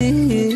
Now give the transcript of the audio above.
你